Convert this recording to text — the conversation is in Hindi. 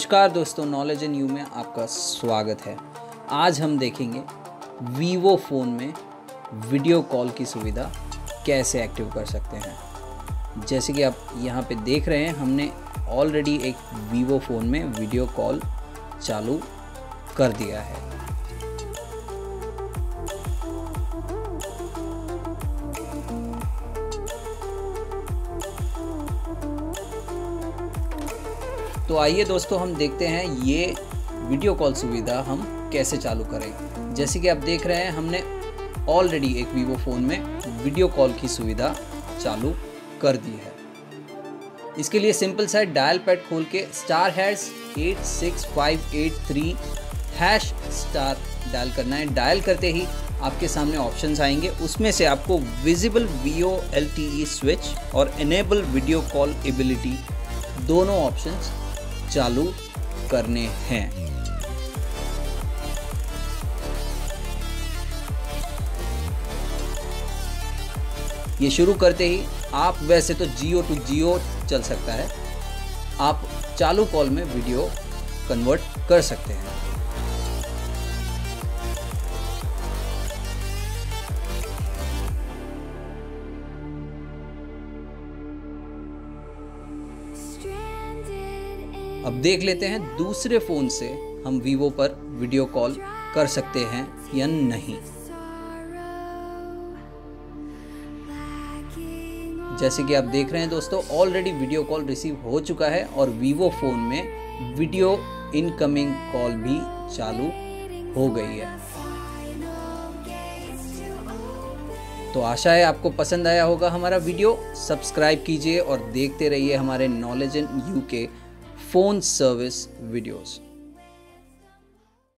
नमस्कार दोस्तों नॉलेज एंड यू में आपका स्वागत है। आज हम देखेंगे वीवो फ़ोन में वीडियो कॉल की सुविधा कैसे एक्टिव कर सकते हैं। जैसे कि आप यहाँ पे देख रहे हैं, हमने ऑलरेडी एक वीवो फ़ोन में वीडियो कॉल चालू कर दिया है। तो आइए दोस्तों हम देखते हैं ये वीडियो कॉल सुविधा हम कैसे चालू करें। जैसे कि आप देख रहे हैं, हमने ऑलरेडी एक वीवो फ़ोन में वीडियो कॉल की सुविधा चालू कर दी है। इसके लिए सिंपल सा डायल पैड खोल के star hash eight six five eight three hash star dial करना है। डायल करते ही आपके सामने ऑप्शंस आएँगे। उसमें से आपको visible V O L T switch और इनेबल वीडियो कॉल एबिलिटी दोनों ऑप्शंस चालू करने हैं। ये शुरू करते ही आप वैसे तो जियो टू जियो चल सकता है। आप चालू कॉल में वीडियो कन्वर्ट कर सकते हैं। अब देख लेते हैं दूसरे फ़ोन से हम वीवो पर वीडियो कॉल कर सकते हैं या नहीं। जैसे कि आप देख रहे हैं दोस्तों ऑलरेडी वीडियो कॉल रिसीव हो चुका है और वीवो फ़ोन में वीडियो इनकमिंग कॉल भी चालू हो गई है। तो आशा है आपको पसंद आया होगा हमारा वीडियो सब्सक्राइब कीजिए और देखते रहिए हमारे नॉलेज इन यू के phone service videos.